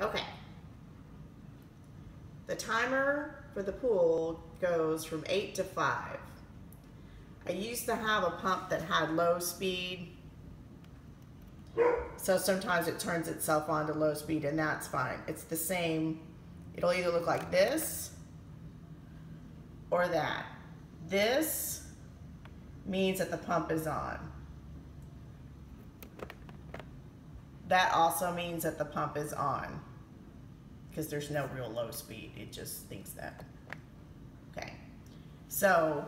Okay. The timer for the pool goes from 8 to 5. I used to have a pump that had low speed. So sometimes it turns itself on to low speed and that's fine. It's the same. It'll either look like this or that. This means that the pump is on. That also means that the pump is on because there's no real low speed. It just thinks that. Okay. So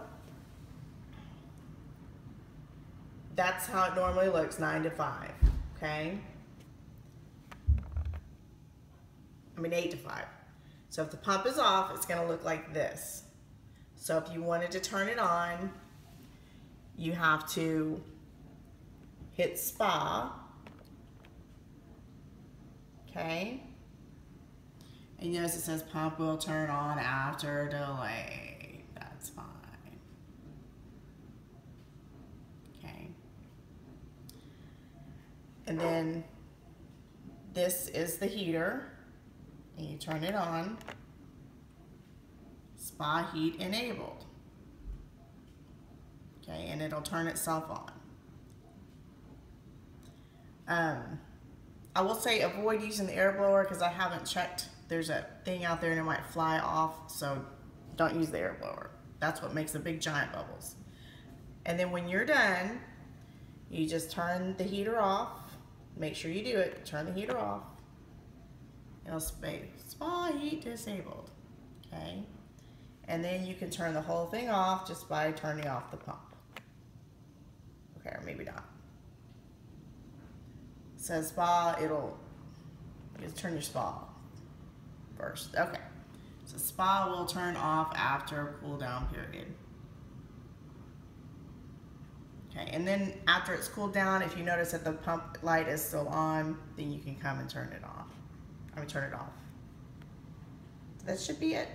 that's how it normally looks, 9 to 5. Okay? I mean 8 to 5. So if the pump is off, it's going to look like this. So if you wanted to turn it on, you have to hit spa. Okay? And notice it says pump will turn on after delay. That's fine. Okay. And then this is the heater. And you turn it on. Spa heat enabled. Okay, and it'll turn itself on. Um, I will say avoid using the air blower because I haven't checked. There's a thing out there and it might fly off, so don't use the air blower. That's what makes the big giant bubbles. And then when you're done, you just turn the heater off. Make sure you do it. Turn the heater off. It'll say spa heat disabled. Okay. And then you can turn the whole thing off just by turning off the pump. Okay, or maybe not. Says spa, it'll just turn your spa first. Okay. So spa will turn off after cool down period. Okay, and then after it's cooled down, if you notice that the pump light is still on, then you can come and turn it off. I mean, turn it off. That should be it.